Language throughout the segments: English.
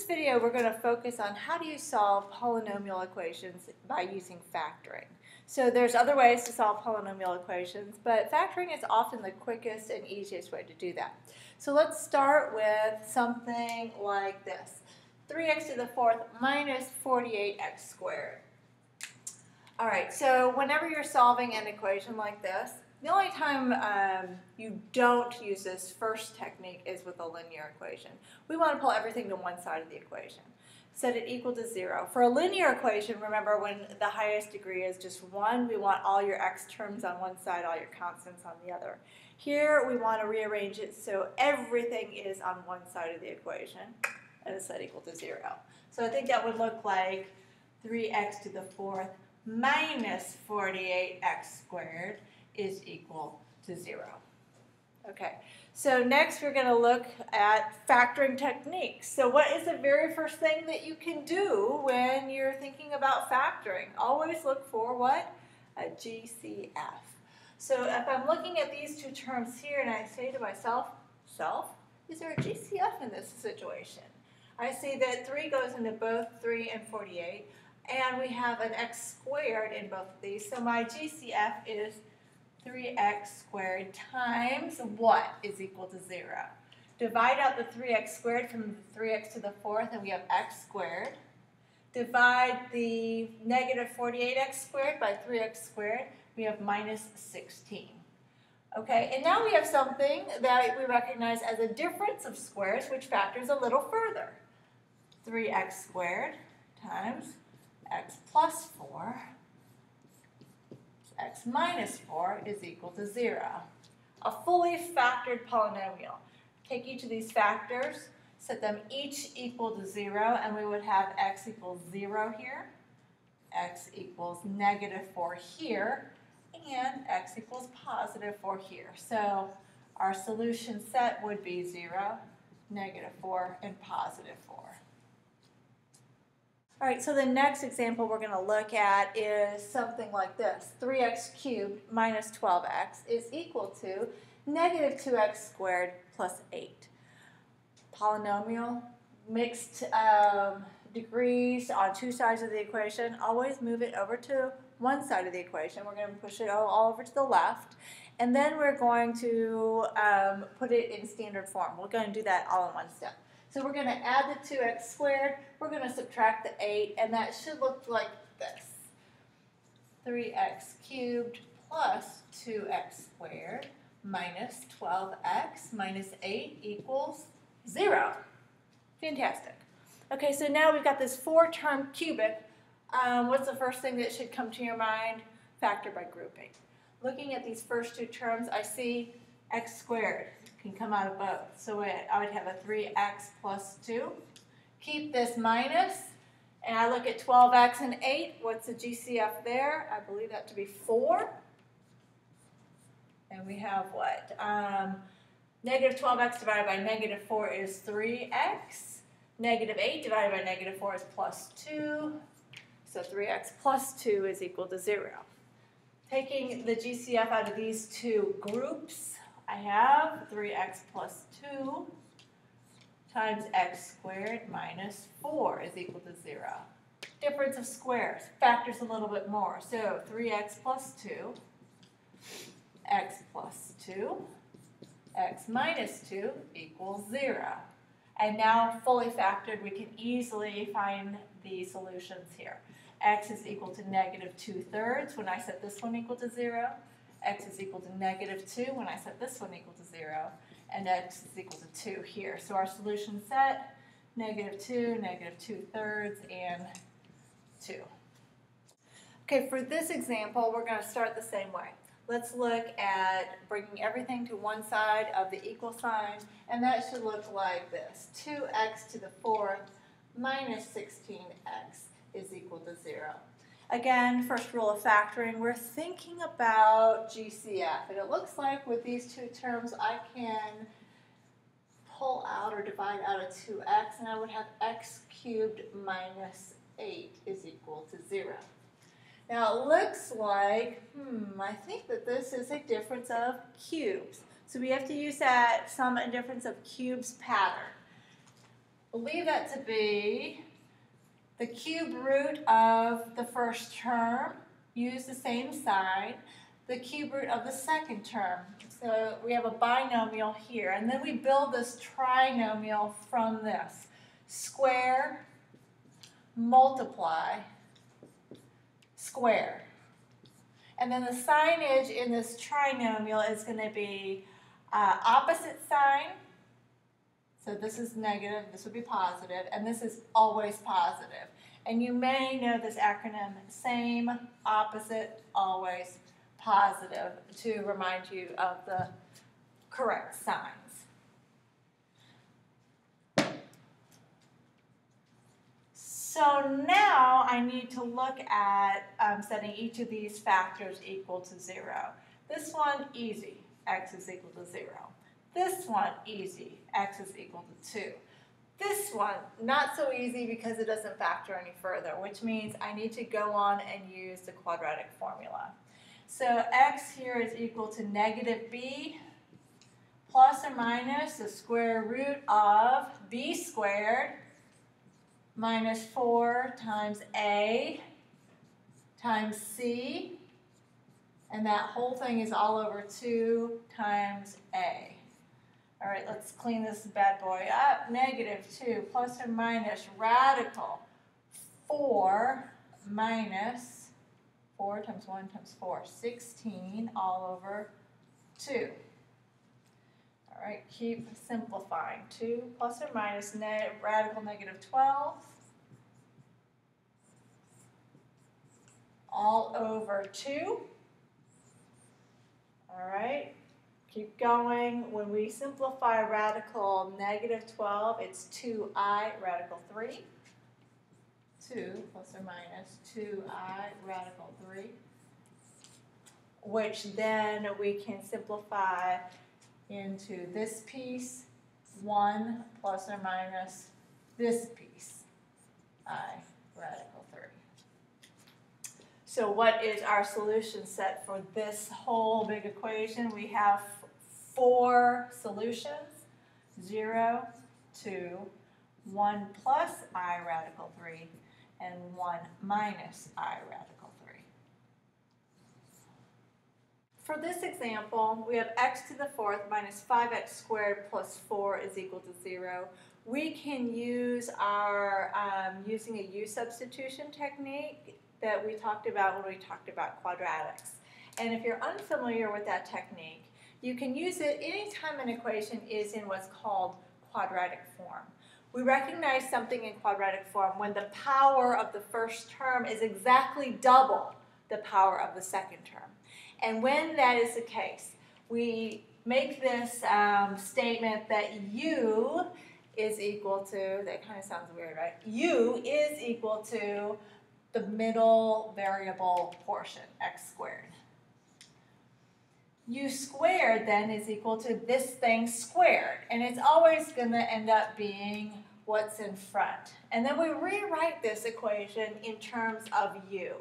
this video, we're going to focus on how do you solve polynomial equations by using factoring. So there's other ways to solve polynomial equations, but factoring is often the quickest and easiest way to do that. So let's start with something like this. 3x to the fourth minus 48x squared. All right, so whenever you're solving an equation like this, the only time um, you don't use this first technique is with a linear equation. We want to pull everything to one side of the equation. Set it equal to zero. For a linear equation, remember when the highest degree is just one, we want all your x terms on one side, all your constants on the other. Here, we want to rearrange it so everything is on one side of the equation and set equal to zero. So I think that would look like 3x to the fourth minus 48x squared is equal to zero. Okay, so next we're going to look at factoring techniques. So what is the very first thing that you can do when you're thinking about factoring? Always look for what? A GCF. So if I'm looking at these two terms here and I say to myself, self, is there a GCF in this situation? I see that 3 goes into both 3 and 48, and we have an x squared in both of these. So my GCF is 3x squared times what is equal to 0? Divide out the 3x squared from 3x to the fourth, and we have x squared. Divide the negative 48x squared by 3x squared, we have minus 16. Okay, and now we have something that we recognize as a difference of squares, which factors a little further. 3x squared times x plus 4 x minus 4 is equal to 0. A fully factored polynomial. Take each of these factors, set them each equal to 0, and we would have x equals 0 here, x equals negative 4 here, and x equals positive 4 here. So our solution set would be 0, negative 4, and positive 4. All right, so the next example we're going to look at is something like this. 3x cubed minus 12x is equal to negative 2x squared plus 8. Polynomial, mixed um, degrees on two sides of the equation. Always move it over to one side of the equation. We're going to push it all, over to the left. And then we're going to um, put it in standard form. We're going to do that all in one step. So we're going to add the 2x squared, we're going to subtract the 8, and that should look like this. 3x cubed plus 2x squared minus 12x minus 8 equals 0. Fantastic. Okay, so now we've got this four-term cubic. Um, what's the first thing that should come to your mind? Factor by grouping. Looking at these first two terms, I see x squared can come out of both. So I would have a 3x plus 2. Keep this minus, and I look at 12x and 8. What's the GCF there? I believe that to be 4. And we have what? Um, negative 12x divided by negative 4 is 3x. Negative 8 divided by negative 4 is plus 2. So 3x plus 2 is equal to 0. Taking the GCF out of these two groups, I have 3x plus 2 times x squared minus 4 is equal to 0. Difference of squares factors a little bit more. So 3x plus 2, x plus 2, x minus 2 equals 0. And now fully factored, we can easily find the solutions here. x is equal to negative 2 thirds when I set this one equal to 0 x is equal to negative 2 when I set this one equal to 0, and x is equal to 2 here. So our solution set, negative 2, negative 2 thirds, and 2. Okay, for this example, we're going to start the same way. Let's look at bringing everything to one side of the equal sign, and that should look like this. 2x to the fourth minus 16x is equal to 0. Again, first rule of factoring, we're thinking about GCF. And it looks like with these two terms, I can pull out or divide out a 2x, and I would have x cubed minus 8 is equal to 0. Now it looks like, hmm, I think that this is a difference of cubes. So we have to use that sum and difference of cubes pattern. believe that to be the cube root of the first term, use the same sign, the cube root of the second term. So we have a binomial here, and then we build this trinomial from this. Square, multiply, square. And then the signage in this trinomial is going to be uh, opposite sign. So this is negative, this would be positive, and this is always positive. And you may know this acronym, same, opposite, always, positive, to remind you of the correct signs. So now I need to look at um, setting each of these factors equal to zero. This one, easy, x is equal to zero. This one, easy, x is equal to two. This one, not so easy because it doesn't factor any further, which means I need to go on and use the quadratic formula. So x here is equal to negative b plus or minus the square root of b squared minus 4 times A times C, and that whole thing is all over 2 times A. All right, let's clean this bad boy up. Negative 2 plus or minus radical 4 minus 4 times 1 times 4, 16 all over 2. All right, keep simplifying. 2 plus or minus ne radical negative 12 all over 2. All right, keep going. When we simplify radical negative 12, it's 2i radical 3. 2 plus or minus 2i radical 3, which then we can simplify into this piece, 1 plus or minus this piece, i radical 3. So what is our solution set for this whole big equation? We have four solutions, 0, 2, 1 plus i radical 3, and 1 minus i radical 3. For this example, we have x to the fourth minus 5x squared plus 4 is equal to 0. We can use our um, using a u substitution technique that we talked about when we talked about quadratics. And if you're unfamiliar with that technique, you can use it anytime an equation is in what's called quadratic form. We recognize something in quadratic form when the power of the first term is exactly double the power of the second term. And when that is the case, we make this um, statement that u is equal to, that kind of sounds weird, right? u is equal to the middle variable portion, x squared. U squared then is equal to this thing squared, and it's always going to end up being what's in front. And then we rewrite this equation in terms of u.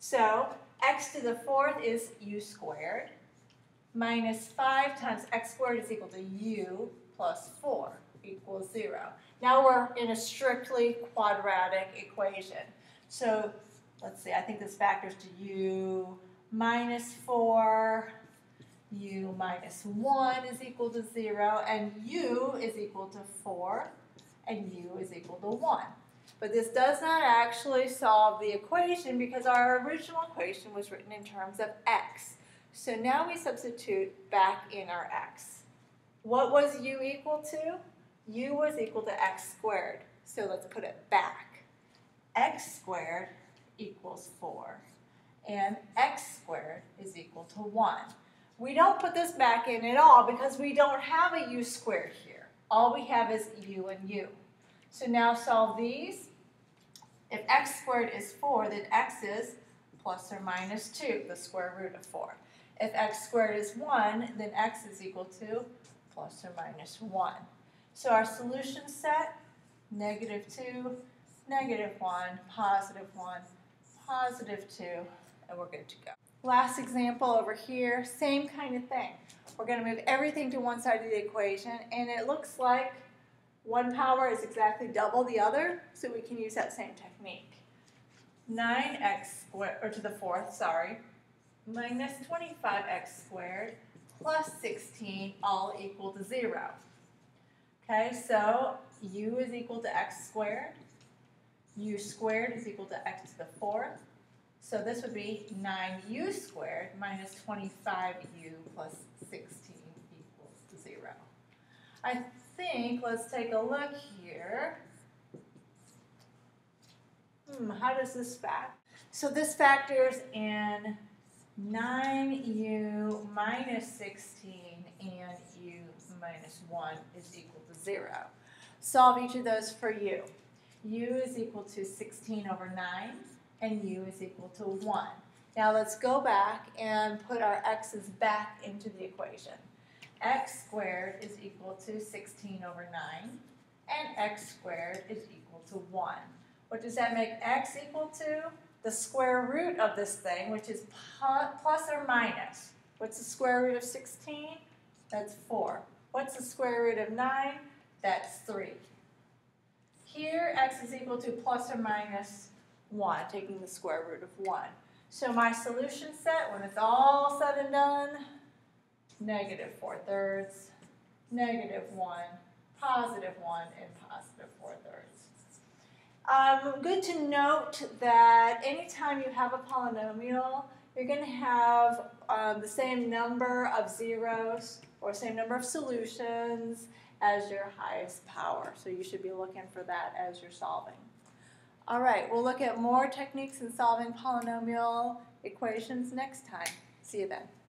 So x to the fourth is u squared minus 5 times x squared is equal to u plus 4 equals 0. Now we're in a strictly quadratic equation. So let's see, I think this factors to u minus 4, u minus 1 is equal to 0, and u is equal to 4, and u is equal to 1. But this does not actually solve the equation because our original equation was written in terms of x. So now we substitute back in our x. What was u equal to? u was equal to x squared. So let's put it back. x squared equals 4. And x squared is equal to 1. We don't put this back in at all because we don't have a u squared here. All we have is u and u. So now solve these. If x squared is 4, then x is plus or minus 2, the square root of 4. If x squared is 1, then x is equal to plus or minus 1. So our solution set, negative 2, negative 1, positive 1, positive 2, and we're good to go. Last example over here, same kind of thing. We're going to move everything to one side of the equation, and it looks like one power is exactly double the other, so we can use that same technique. 9x squared, or to the fourth, sorry, minus 25x squared plus 16 all equal to 0. Okay, so u is equal to x squared. u squared is equal to x to the fourth. So this would be 9u squared minus 25u plus 16 equals 0. I think, let's take a look here. Hmm, how does this factor? So this factors in 9u minus 16 and u minus 1 is equal to 0. Solve each of those for u. u is equal to 16 over 9 and u is equal to 1. Now let's go back and put our x's back into the equation. x squared is equal to 16 over 9 and x squared is equal to 1. What does that make x equal to? The square root of this thing, which is plus or minus. What's the square root of 16? That's 4. What's the square root of 9? That's 3. Here, x is equal to plus or minus 1, taking the square root of 1. So my solution set, when it's all said and done, negative 4 thirds, negative 1, positive 1, and positive 4 thirds. Um, good to note that anytime you have a polynomial, you're going to have um, the same number of zeros or same number of solutions as your highest power. So you should be looking for that as you're solving. All right, we'll look at more techniques in solving polynomial equations next time. See you then.